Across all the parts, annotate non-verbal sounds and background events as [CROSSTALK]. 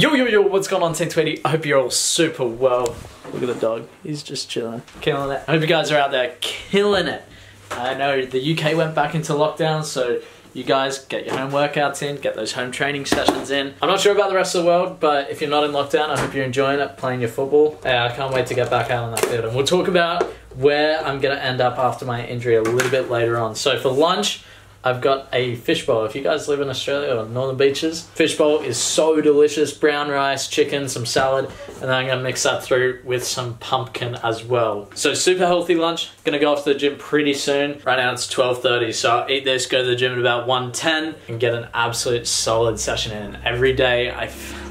Yo, yo, yo, what's going on, 1020? I hope you're all super well. Look at the dog. He's just chilling. Killing it. I hope you guys are out there killing it. I know the UK went back into lockdown, so you guys get your home workouts in, get those home training sessions in. I'm not sure about the rest of the world, but if you're not in lockdown, I hope you're enjoying it, playing your football. Yeah, I can't wait to get back out on that field. And we'll talk about where I'm going to end up after my injury a little bit later on. So for lunch, I've got a fishbowl. If you guys live in Australia or northern beaches, fishbowl is so delicious. Brown rice, chicken, some salad, and then I'm gonna mix that through with some pumpkin as well. So super healthy lunch. Gonna go off to the gym pretty soon. Right now it's 12.30, so I'll eat this, go to the gym at about 1.10 and get an absolute solid session in. Every day I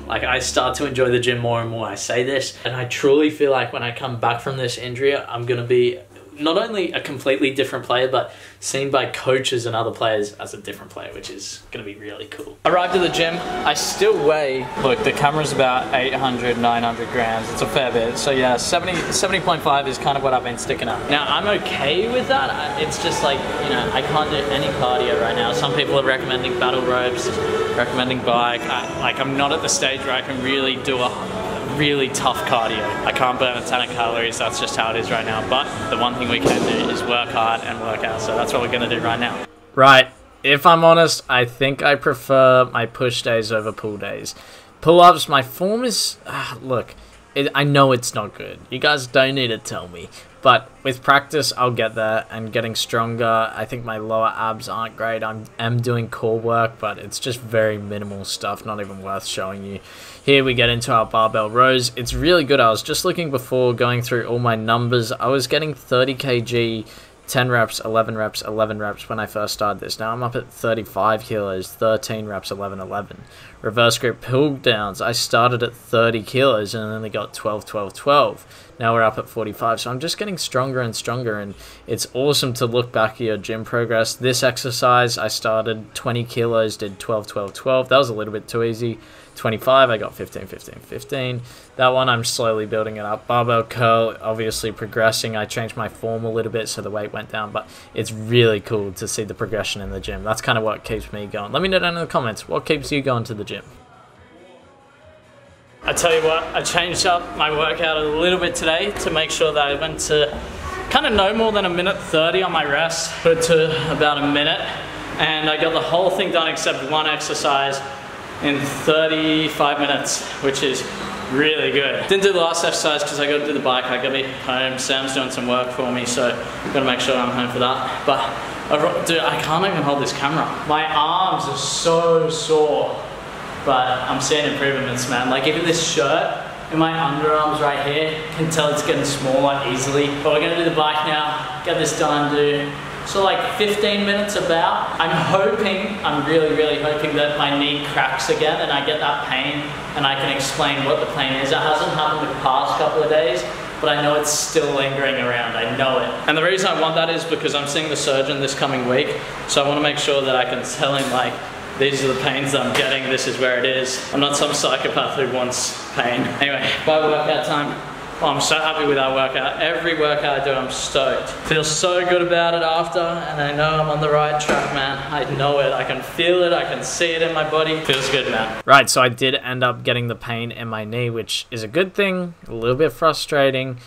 like I start to enjoy the gym more and more. I say this, and I truly feel like when I come back from this injury, I'm gonna be not only a completely different player, but seen by coaches and other players as a different player, which is going to be really cool. Arrived at the gym. I still weigh, look, the camera's about 800, 900 grams. It's a fair bit. So yeah, 70, 70.5 is kind of what I've been sticking up. Now, I'm okay with that. It's just like, you know, I can't do any cardio right now. Some people are recommending battle ropes, recommending bike. I, like, I'm not at the stage where I can really do a really tough cardio. I can't burn a ton of calories, that's just how it is right now. But the one thing we can do is work hard and work out. So that's what we're gonna do right now. Right, if I'm honest, I think I prefer my push days over pull days. Pull ups, my form is. Uh, look, it, I know it's not good. You guys don't need to tell me. But with practice, I'll get there and getting stronger. I think my lower abs aren't great. I'm am doing core work, but it's just very minimal stuff, not even worth showing you. Here we get into our barbell rows. It's really good. I was just looking before going through all my numbers. I was getting 30 kg 10 reps, 11 reps, 11 reps when I first started this. Now I'm up at 35 kilos, 13 reps, 11, 11. Reverse grip pull downs, I started at 30 kilos and then they got 12, 12, 12. Now we're up at 45. So I'm just getting stronger and stronger and it's awesome to look back at your gym progress. This exercise, I started 20 kilos, did 12, 12, 12. That was a little bit too easy. 25, I got 15, 15, 15. That one, I'm slowly building it up. Barbell curl, obviously progressing. I changed my form a little bit so the weight went down, but it's really cool to see the progression in the gym. That's kind of what keeps me going. Let me know down in the comments, what keeps you going to the gym? I tell you what, I changed up my workout a little bit today to make sure that I went to kind of no more than a minute 30 on my rest, it to about a minute, and I got the whole thing done except one exercise in 35 minutes, which is really good. Didn't do the last exercise because I got to do the bike. I got to be home. Sam's doing some work for me, so I've got to make sure I'm home for that. But dude, I can't even hold this camera. My arms are so sore, but I'm seeing improvements, man. Like even this shirt in my underarms right here, can tell it's getting smaller easily. But we're gonna do the bike now, get this done, dude. So like 15 minutes about. I'm [LAUGHS] hoping, I'm really, really hoping that my knee cracks again and I get that pain and I can explain what the pain is. It hasn't happened the past couple of days, but I know it's still lingering around. I know it. And the reason I want that is because I'm seeing the surgeon this coming week. So I want to make sure that I can tell him like, these are the pains that I'm getting, this is where it is. I'm not some psychopath who wants pain. Anyway, by workout time. I'm so happy with our workout. Every workout I do, I'm stoked. Feel so good about it after, and I know I'm on the right track, man. I know it. I can feel it. I can see it in my body. Feels good, man. Right, so I did end up getting the pain in my knee, which is a good thing. A little bit frustrating,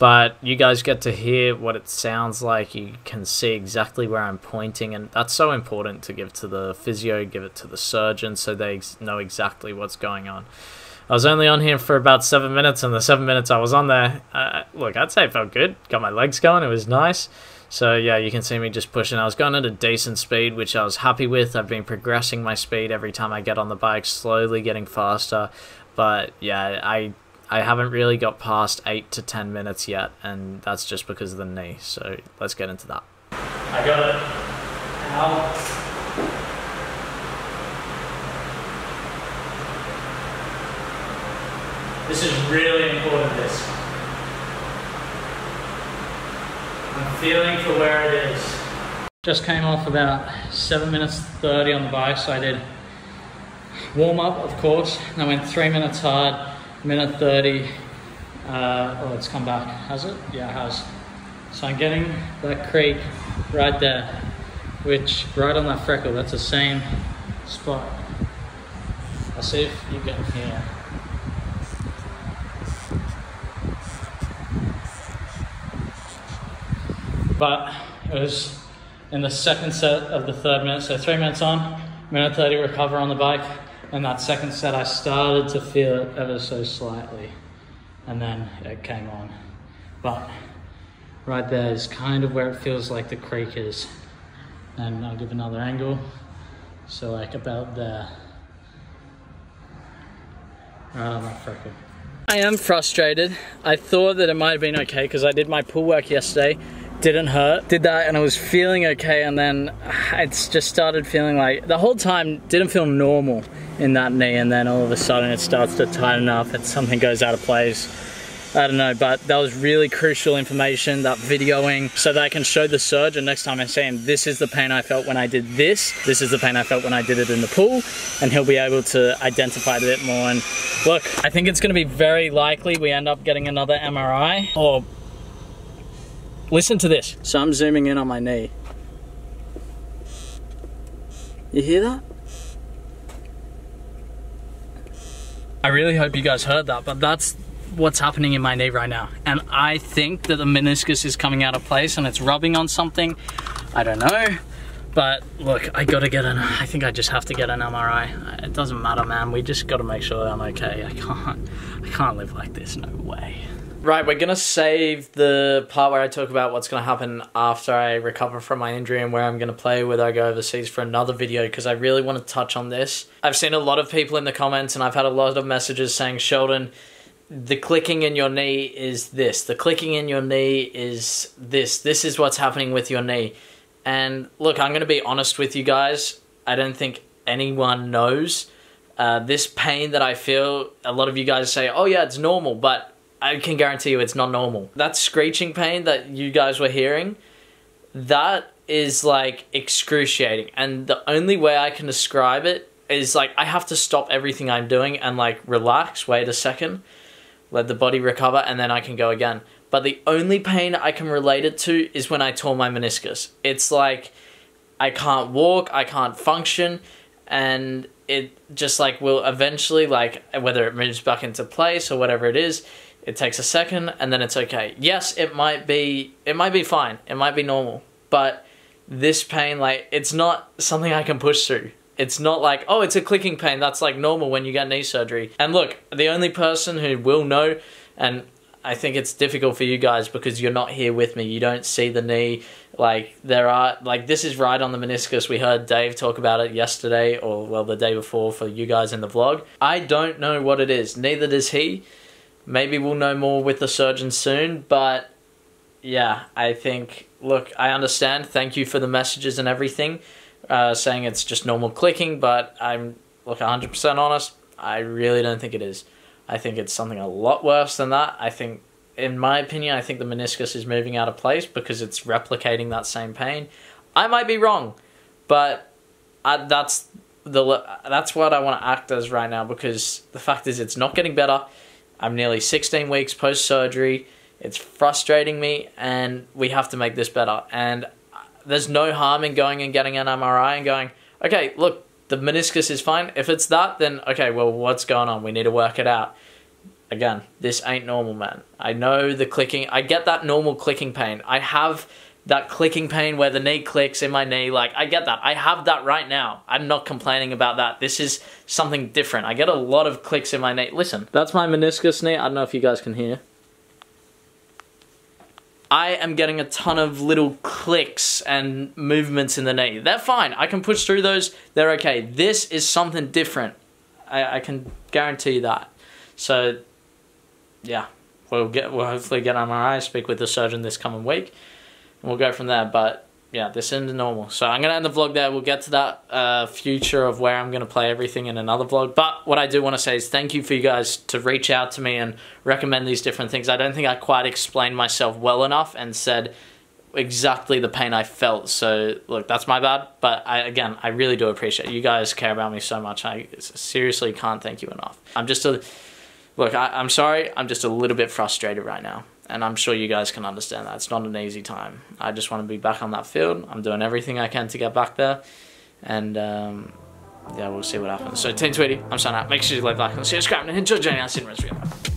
but you guys get to hear what it sounds like. You can see exactly where I'm pointing, and that's so important to give to the physio, give it to the surgeon, so they know exactly what's going on. I was only on here for about seven minutes, and the seven minutes I was on there, uh, look, I'd say it felt good. Got my legs going, it was nice. So yeah, you can see me just pushing. I was going at a decent speed, which I was happy with. I've been progressing my speed every time I get on the bike, slowly getting faster. But yeah, I I haven't really got past eight to ten minutes yet, and that's just because of the knee. So let's get into that. I got it. Ow. This is really important, this. I'm feeling for where it is. Just came off about 7 minutes 30 on the bike, so I did warm up, of course. I went 3 minutes hard, minute 30. Uh, oh, it's come back, has it? Yeah, it has. So I'm getting that creak right there, which right on that freckle, that's the same spot. I'll see if you can hear. But it was in the second set of the third minute, so three minutes on, minute 30 recover on the bike, and that second set, I started to feel it ever so slightly. And then it came on. But right there is kind of where it feels like the creak is. And I'll give another angle. So like about there. Right on that freckle. I am frustrated. I thought that it might have been okay because I did my pull work yesterday. Didn't hurt. Did that and I was feeling okay and then it's just started feeling like the whole time didn't feel normal in that knee and then all of a sudden it starts to tighten up and something goes out of place. I don't know, but that was really crucial information, that videoing, so that I can show the surgeon next time I see him, this is the pain I felt when I did this, this is the pain I felt when I did it in the pool, and he'll be able to identify it a bit more. And look, I think it's gonna be very likely we end up getting another MRI, or listen to this. So I'm zooming in on my knee. You hear that? I really hope you guys heard that, but that's what's happening in my knee right now. And I think that the meniscus is coming out of place and it's rubbing on something. I don't know. But look, I gotta get an, I think I just have to get an MRI. It doesn't matter, man. We just gotta make sure that I'm okay. I can't, I can't live like this, no way. Right, we're gonna save the part where I talk about what's gonna happen after I recover from my injury and where I'm gonna play, whether I go overseas for another video, because I really want to touch on this. I've seen a lot of people in the comments and I've had a lot of messages saying, Sheldon, the clicking in your knee is this. The clicking in your knee is this. This is what's happening with your knee. And look, I'm to be honest with you guys. I don't think anyone knows. Uh, this pain that I feel, a lot of you guys say, oh yeah, it's normal, but I can guarantee you it's not normal. That screeching pain that you guys were hearing, that is like excruciating. And the only way I can describe it is like I have to stop everything I'm doing and like relax, wait a second let the body recover, and then I can go again. But the only pain I can relate it to is when I tore my meniscus. It's like I can't walk, I can't function, and it just like will eventually, like whether it moves back into place or whatever it is, it takes a second and then it's okay. Yes, it might be, it might be fine, it might be normal, but this pain, like, it's not something I can push through. It's not like, oh, it's a clicking pain. That's like normal when you get knee surgery. And look, the only person who will know, and I think it's difficult for you guys because you're not here with me. You don't see the knee. Like there are like this is right on the meniscus. We heard Dave talk about it yesterday or well the day before for you guys in the vlog. I don't know what it is. Neither does he. Maybe we'll know more with the surgeon soon, but yeah, I think look, I understand. Thank you for the messages and everything uh, saying it's just normal clicking, but I'm look 100% honest. I really don't think it is. I think it's something a lot worse than that. I think, in my opinion, I think the meniscus is moving out of place because it's replicating that same pain. I might be wrong, but I, that's the that's what I want to act as right now because the fact is it's not getting better. I'm nearly 16 weeks post surgery. It's frustrating me, and we have to make this better. And uh, there's no harm in going and getting an MRI and going, okay, look, the meniscus is fine. If it's that, then okay, well, what's going on? We need to work it out. Again, this ain't normal, man. I know the clicking. I get that normal clicking pain. I have that clicking pain where the knee clicks in my knee. Like, I get that. I have that right now. I'm not complaining about that. This is something different. I get a lot of clicks in my knee. Listen, that's my meniscus knee. I don't know if you guys can hear. I am getting a ton of little clicks and movements in the knee. They're fine. I can push through those. They're okay. This is something different. I, I can guarantee that. So, yeah, we'll get we'll hopefully get MRI. Speak with the surgeon this coming week, we'll go from there. But yeah, this is normal. So I'm going to end the vlog there. We'll get to that uh, future of where I'm going to play everything in another vlog. But what I do want to say is thank you for you guys to reach out to me and recommend these different things. I don't think I quite explained myself well enough and said exactly the pain I felt. So look, that's my bad. But I, again, I really do appreciate it. You guys care about me so much. I seriously can't thank you enough. I'm just a... Look, I, I'm sorry. I'm just a little bit frustrated right now and I'm sure you guys can understand that. It's not an easy time. I just want to be back on that field. I'm doing everything I can to get back there, and um, yeah, we'll see what happens. So, Team Tweedie, I'm signing out. Make sure you like, like, and subscribe, and enjoy joining us in Rest